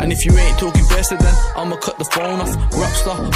And if you ain't talking better, then I'ma cut the phone off. rapstar.